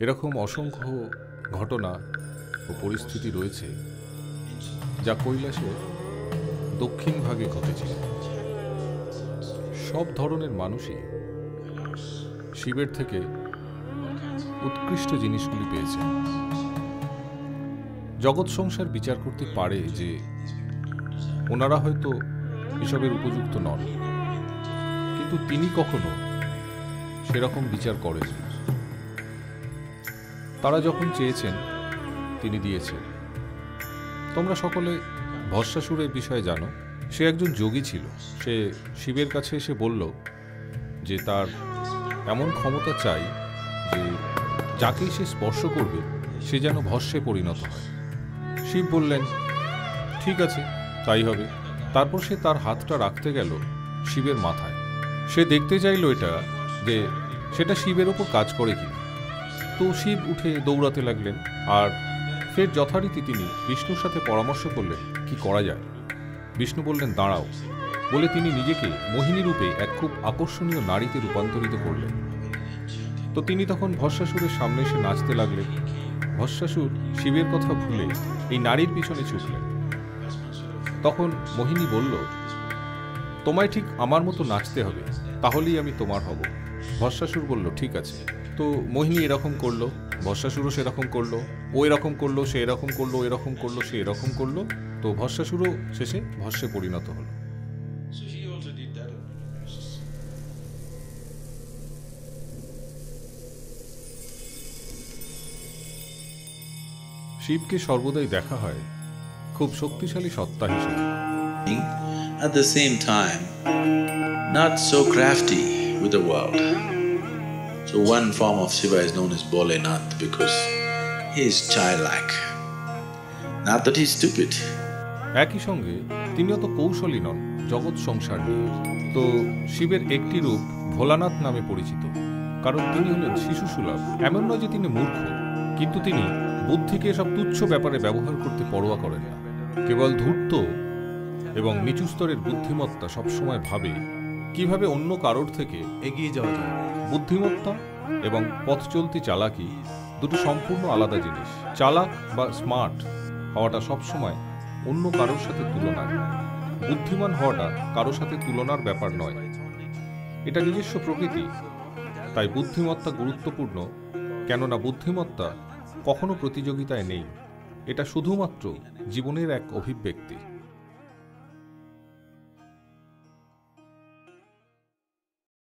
এরকম অসংখ্য ঘটনা ও পরিস্থিতি রয়েছে যা কৈলাসের দক্ষিণ ভাগে ঘটেছিল সব ধরনের মানুষই শিবের থেকে উৎকৃষ্ট জিনিসগুলি পেয়েছে জগৎ সংসার বিচার করতে পারে যে ওনারা হয়তো এসবের উপযুক্ত নন, কিন্তু তিনি কখনো সেরকম বিচার করেন তারা যখন চেয়েছেন, তিনি দিয়েছেন। তোমরা সকলে ভস্মাসুরের বিষয়ে জানো, সে একজন যোগী ছিল। সে শিবের কাছে এসে বলল যে তার এমন ক্ষমতা চাই যে যাকেই সে স্পর্শ করবে, সে যেন ভস্যে পরিণত হয়। শিব বললেন, ঠিক আছে, তাই হবে। তারপর সে তার হাতটা রাখতে গেল শিবের মাথায়। সে দেখতে চাইল এটা যে সেটা শিবের ওপর কাজ করে কি তো শিব উঠে দৌড়াতে লাগলেন আর ফের যথারীতি তিনি বিষ্ণুর সাথে পরামর্শ করলেন, কি করা যায়? বিষ্ণু বললেন, দাঁড়াও। বলে তিনি নিজেকে মোহিনী রূপে এক খুব আকর্ষণীয় নারীতে রূপান্তরিত করলেন। তো তিনি তখন ভস্মাসুরের সামনে এসে নাচতে লাগলেন। ভস্মাসুর শিবের কথা ভুলে এই নারীর পিছনে ছুটলেন। তখন মোহিনী বলল, তোমায় ঠিক আমার মতো নাচতে হবে, তাহলেই আমি তোমার হব। ভস্মাসুর বলল ঠিক আছে। তো মোহিনী এরকম করল ভস্মাসুরও সেরকম করল ও এরকম করল সে এরকম করল এরকম করল সে এরকম করল তো ভস্মাসুরও শেষে ভস্যে পরিণত হলো. শিবকে সর্বদাই দেখা হয় খুব শক্তিশালী সত্তা হিসেবে। At the same time, not so crafty with the world. So one form of Shiva is known as Bholenath because he is childlike. Not that he's stupid. একই সঙ্গে তিনি অত কৌশলী নন, জগৎ সংসার নিয়ে তো শিবের একটি রূপ ভোলানাথ নামে পরিচিত কারণ তিনি হলেন শিশু সুলভ এমন নয় যে তিনি মূর্খ, কিন্তু তিনি বুদ্ধিকে সব তুচ্ছ ব্যাপারে ব্যবহার করতে পরোয়া করেন না কেবল ধূর্ত এবং নিচু স্তরের বুদ্ধিমত্তা সবসময় ভাবে কীভাবে অন্য কারোর থেকে এগিয়ে যাওয়া যায়? বুদ্ধিমত্তা এবং পথ চলতি চালাকি দুটো সম্পূর্ণ আলাদা জিনিস। চালাক বা স্মার্ট হওয়াটা সবসময় অন্য কারোর সাথে তুলনায় বুদ্ধিমান হওয়াটা কারোর সাথে তুলনার ব্যাপার নয়। এটা নিজস্ব প্রকৃতি। তাই বুদ্ধিমত্তা গুরুত্বপূর্ণ, কেননা বুদ্ধিমত্তা কখনো প্রতিযোগিতায় নেই। এটা শুধুমাত্র জীবনের এক অভিব্যক্তি।